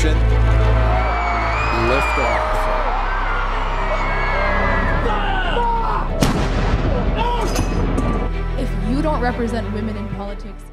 Liftoff. If you don't represent women in politics,